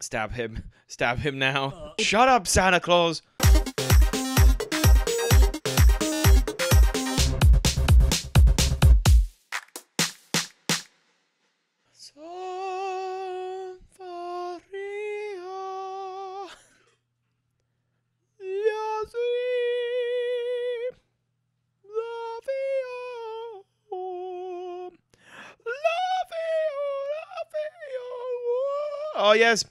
Stab him. Stab him now. Uh. Shut up, Santa Claus. Sanfaria. Yazoo. Lavio. Oh yes.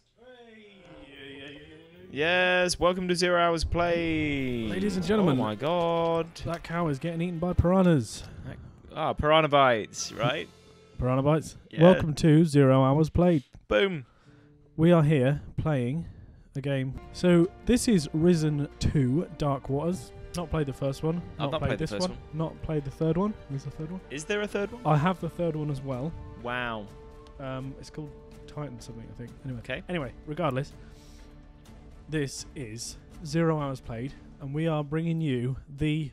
Yes, welcome to Zero Hours Play. Ladies and gentlemen. Oh my god. That cow is getting eaten by piranhas. Ah, Piranha Bytes, right? Piranha bites. Yeah. Welcome to Zero Hours Played. Boom. We are here playing a game. So this is Risen 2 Dark Waters. Not played the first one. I've not played the this first one. Not played the third one. Is the third one. Is there a third one? I have the third one as well. Wow. Um, it's called Titan something, I think. Anyway. Okay. Anyway, regardless, this is Zero Hours Played, and we are bringing you the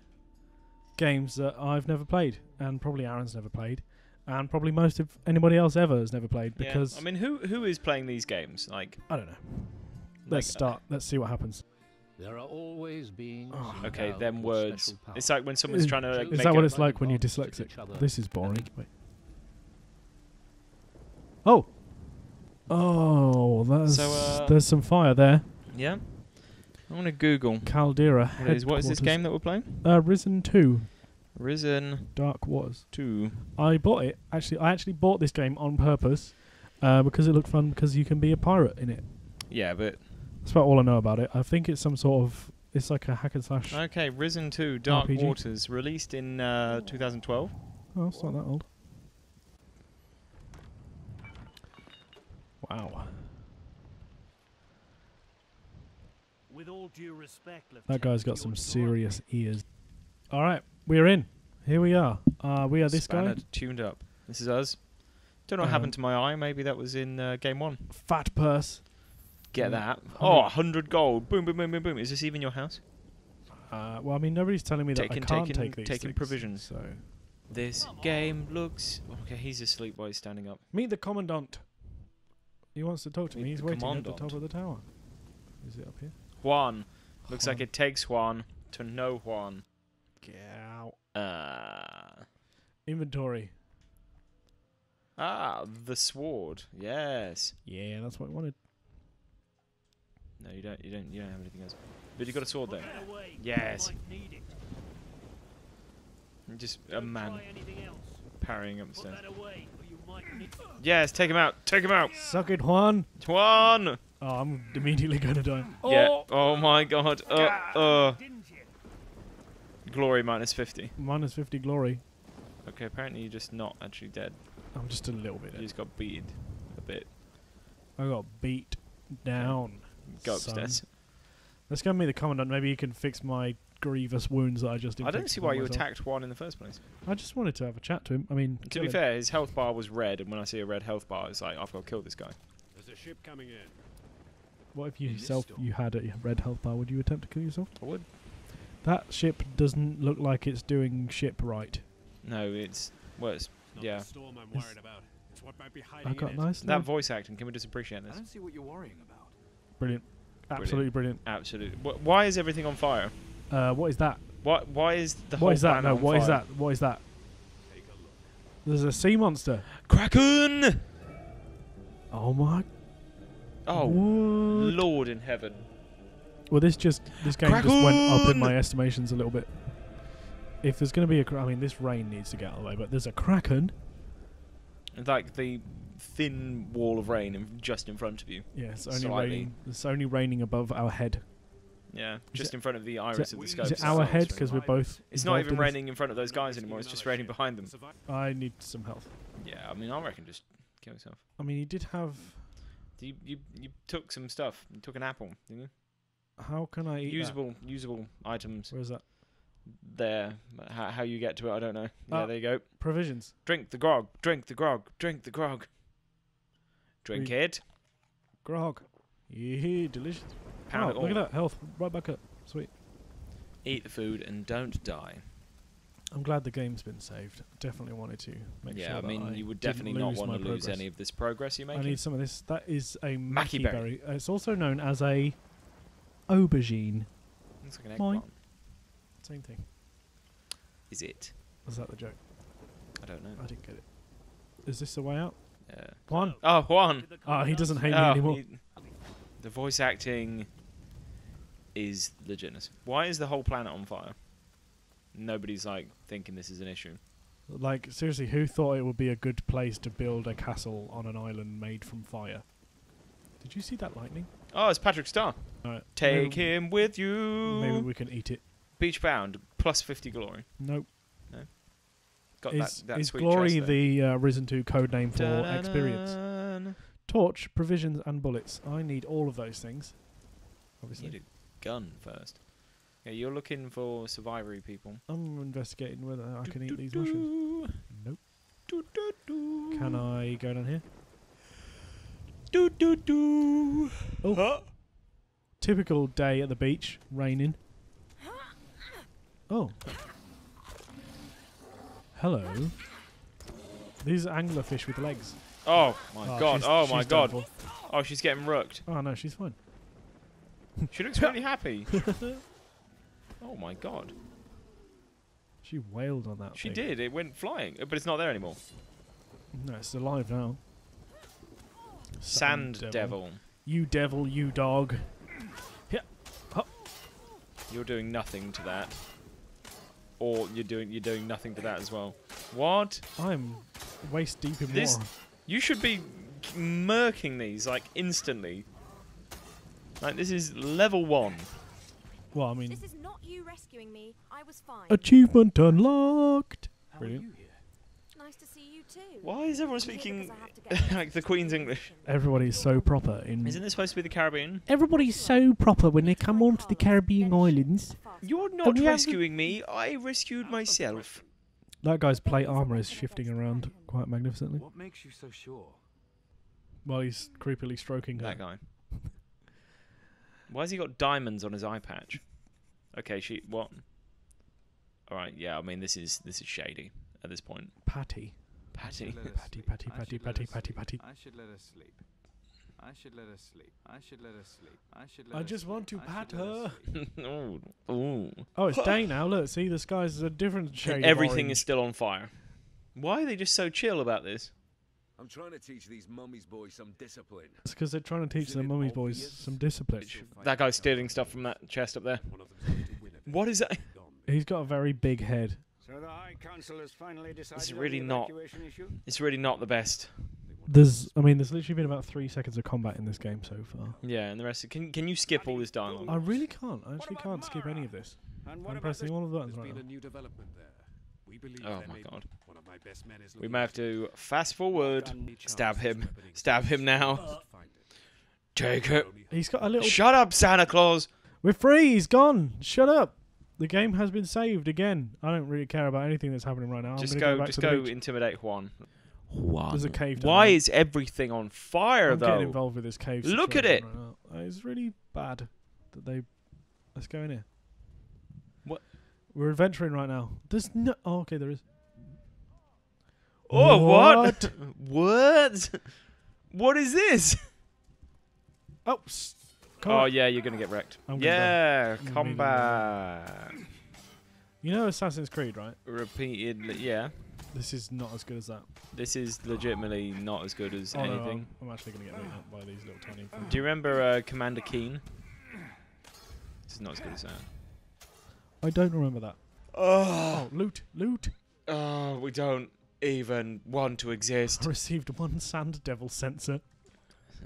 games that I've never played, and probably Aaron's never played, and probably most of anybody else ever has never played Yeah. because I mean, who who is playing these games? Like, I don't know. Let's start. Let's see what happens. There are always beings. Oh. Okay, them words. It's like when someone's Is- trying to like, Is make that what it's like when you're dyslexic? This is boring. Wait. Oh. Oh, that's So, uh, there's some fire there. Yeah. I'm gonna Google. Caldera. What is, what is this game that we're playing? Uh, Risen Two, Risen Dark Waters. 2. I bought it. Actually, I actually bought this game on purpose uh, because it looked fun. Because you can be a pirate in it. Yeah, but That's about all I know about it. I think it's some sort of. It's like a hack and slash. okay, Risen 2 Dark RPG. Waters released in uh, 2012. Oh, it's not that old. Wow. With all due respect, That guy's got some you're serious ears. All right, we're in. Here we are. Uh, we are this Spanner guy, tuned up. This is us. Don't know what Um, happened to my eye. Maybe that was in uh, game 1. fat purse. Get Mm, that. 100. Oh, 100 gold. Boom, boom, boom, boom, boom. Is this even your house? Uh, well, I mean, nobody's telling me that I can't taking- take these taking things, provisions. So This game looks. Okay, he's asleep while he's standing up. meet the commandant. He wants to talk to Meet me. He's the waiting at the top of the tower. Is it up here? Juan. Looks like it takes Juan to know Juan. Get out. Uh, Inventory. ah, the sword. Yes. Yeah, that's what I wanted. No, you don't. You don't. You don't have anything else. But you got a sword Put though. that away. Yes. You might need it. You're Just a man try anything else. parrying up the stairs. that away, or you might need Yes, take him out. Take him out. Suck it, Juan. Juan. Oh, I'm immediately gonna die. Yeah. Oh my God. Uh. Uh. Glory minus fifty. Minus 50 glory. Okay. Apparently you're just not actually dead. I'm just a little bit. You dead. just got beaten a bit. I got beat down. Go son. upstairs. Let's go meet the commandant. Maybe he can fix my grievous wounds that I just. I don't see why you myself. attacked Juan in the first place. I just wanted to have a chat to him. I mean, To be him. fair, his health bar was red, and when I see a red health bar, it's like I've got to kill this guy. There's a ship coming in. What if you in yourself you had a red health bar? Would you attempt to kill yourself? I would. That ship doesn't look like it's doing ship right. No, it's well, it's, It's not yeah. the storm I'm It's- worried about. It's what might be hiding I in got it. nice. That now. voice acting. Can we just appreciate this? I don't see what you're worrying about. Brilliant. Absolutely brilliant. Absolutely. Wh- Why is everything on fire? Uh, what is that? Why? Why is the whole What is that? No, on what is fire? that? What is that? Take a look. There's a sea monster. Kraken! Oh my. Oh, What? Lord in heaven! Well, this just this game just went up in my estimations a little bit. If there's going to be a, I mean, this rain needs to get out of the way, but there's a kraken. Like the thin wall of rain in, just in front of you. Yeah, it's only Slightly. raining. It's only raining above our head. Yeah, just in front of the iris of the scope. is it our head because we're both? It's not even in raining in front of those guys anymore. It's just raining behind them. I need some health. Yeah, I mean, I reckon just kill yourself. I mean, he did have. You you you took some stuff. You took an apple, didn't you? How can I eat that? Usable usable items Where's that? there. How, how you get to it, I don't know. Yeah, Ah. there you go. Provisions. Drink the grog. Drink the grog. Drink the grog. Drink We- it. Grog. Yeah, delicious. Pound oh, look at that health right back up. Sweet. Eat the food and don't die. I'm glad the game's been saved. Definitely wanted to make yeah, sure I mean, I you would definitely not want to lose progress. any of this progress you're I need some of this. That is a Mackie berry. berry. It's also known as a aubergine. Looks like an eggplant. Same thing. Is it? Was that the joke? I don't know. I didn't get it. Is this the way out? Yeah. One. Oh, Juan. Oh, he doesn't hate me Oh, anymore. he- the voice acting is legitness. Why is the whole planet on fire? Nobody's like thinking this is an issue. Like seriously, who thought it would be a good place to build a castle on an island made from fire? Did you see that lightning? Oh, it's Patrick Star. Alright, Take maybe, him with you. Maybe we can eat it. Beach bound plus fifty glory. Nope. Got Is, that. that is sweet glory the uh, Risen 2 code name for experience? Torch, provisions, and bullets. I need all of those things. Obviously, You need a gun first. Yeah, you're looking for survivory people. I'm investigating whether I can eat these mushrooms. Nope. Can I go down here? Do do do. Oh. Huh? Typical day at the beach, raining. Oh. Hello. These are anglerfish with legs. Oh my Oh, god! she's- Oh my she's done god! for. Oh, she's getting rooked. Oh no, she's fine. She looks really happy. oh my god! She wailed on that. She thing. did. It went flying, but it's not there anymore. No, it's alive now. Sand devil. You devil, you dog. You're doing nothing to that. Or you're doing you're doing nothing to that as well. What? I'm waist deep in This- water. You should be murking these like instantly. Like this is level one. Well, I mean, This is not you rescuing me. I was fine. achievement unlocked. How Brilliant. are you here? nice to see you too. Why is everyone speaking because I have to get like the Queen's to English? Everybody's so proper in. Isn't this supposed to be the Caribbean? Everybody's so proper when they come onto the Caribbean islands. You're not rescuing me. I rescued myself. That guy's plate armor is shifting around quite magnificently What makes you so sure? while he's creepily stroking her. That guy. Why has he got diamonds on his eye patch? Okay, she what? All right, yeah. I mean, this is this is shady at this point. Patty. Patty. Patty, patty, patty, patty, patty, patty. I should let her sleep. I should let her sleep. I should let her sleep. I should let I her just want to I pat her. sleep. ooh, ooh. Oh, it's day now. Look, see, the sky's a different shade. And of everything is still on fire. Why are they just so chill about this? I'm trying to teach these mummies boys some discipline. It's because they're trying to teach Isn't the it mummy's boys some discipline. That guy's stealing stuff from that chest up there. One of them's going to win it. What is that? He's got a very big head. So the High Council has finally decided It's on really the not- evacuation issue? It's really not the best. There's, I mean, there's literally been about three seconds of combat in this game so far. Yeah, and the rest. Of, Can can you skip all this dialogue? I really can't. I actually can't skip any of this. And what I'm about pressing the all of the buttons There's right been a now. new development there. We believe Oh my God. One of my best men is We may have to fast forward. Stab him. Stab him now. Just. Take it. He's got a little. Shut up, Santa Claus. We're free. He's gone. Shut up. The game has been saved again. I don't really care about anything that's happening right now. Just I'm go, go, back just to go beach. intimidate Juan. Juan. There's a cave down Why there. is everything on fire I'm getting involved with this cave. Look at it. right. It's really bad that they. Let's go in here. What? We're adventuring right now. There's no. Oh, okay, there is. Oh, what? What? what? What is this? Oh, s- come oh on. yeah, you're gonna get wrecked. Yeah, back. You know Assassin's Creed, right? Repeatedly, yeah. This is not as good as that. This is legitimately not as good as Oh, anything. I'm, I'm actually going to get beaten up by these little tiny things. Do you remember uh, Commander Keen? This is not as good as that. I don't remember that. Oh, Oh, loot, loot. oh, we don't even want to exist. I received one sand devil sensor.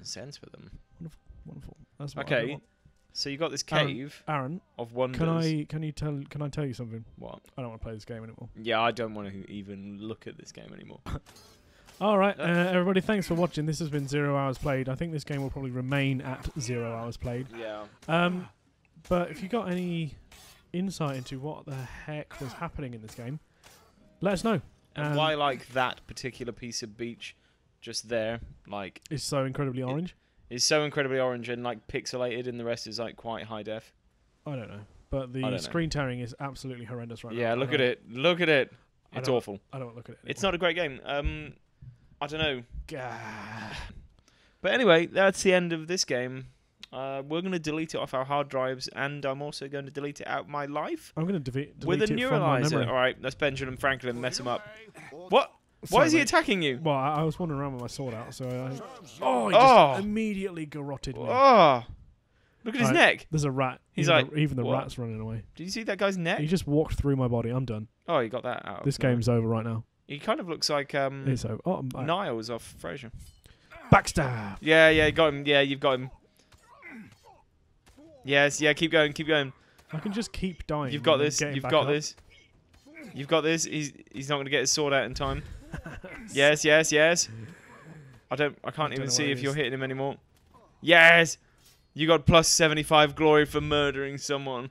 Sense for them. Wonderful, Wonderful. That's what I Okay, so you got this Aaron, cave Aaron, of wonders. can I can you tell can I tell you something? What? I don't want to play this game anymore. Yeah, I don't want to even look at this game anymore. All right, uh, Uh, everybody, thanks for watching. This has been zero hours played. I think this game will probably remain at zero hours played. yeah. Um, but if you got any insight into what the heck was happening in this game, let us know. And Um, why like that particular piece of beach just there, like It's so incredibly orange. Is so incredibly orange and like pixelated and the rest is like quite high def. I don't know. but I don't the know. screen tearing is absolutely horrendous right now. Yeah, look at it. Look at it. It's don't- awful. I don't look at it. It's not a great game. Um, I don't know. Gah. But anyway, that's the end of this game. Uh, we're going to delete it off our hard drives, and I'm also going to delete it out my life I'm going to delete, with a delete it from my neuralizer. memory. All right, that's Benjamin Franklin. Mess him up. What? Why is he attacking you? Well, I, I was wandering around with my sword out, so I. Oh, he Oh. just immediately garroted me. Oh, look at his Right. neck. There's a rat. He's even like, the, even the "What?" rat's running away. Did you see that guy's neck? He just walked through my body. I'm done. Oh, he got that out. This No. game's over right now. He kind of looks like um, It's over. Oh, I'm back. Niles off Frasier. Backstab. Yeah, yeah, got him. Yeah, you've got him. Yes, yeah, keep going, keep going. I can just keep dying. You've got and this. getting You've back got up. this. You've got this. He's he's not going to get his sword out in time. yes, yes, yes. I don't. I can't don't even see what it if you're hitting him anymore. Yes. You got plus seventy five glory for murdering someone.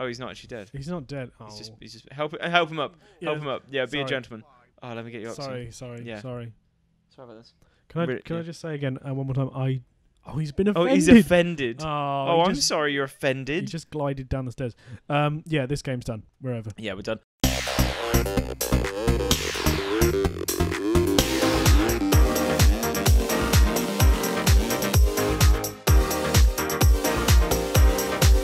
Oh, he's not actually dead. He's not dead. Oh. He's just. He's just help. Help him up. Yeah, Help him up. Yeah, be a gentleman. Oh, let me get you up. Sorry, sorry, Yeah. sorry. Sorry about this. Can I Really- can I just say again uh, one more time? I oh he's been offended. Oh, he's offended. Oh, oh, I'm just, sorry. You're offended. He offended. just glided down the stairs. Um, yeah, this game's done. We're over. Yeah, we're done.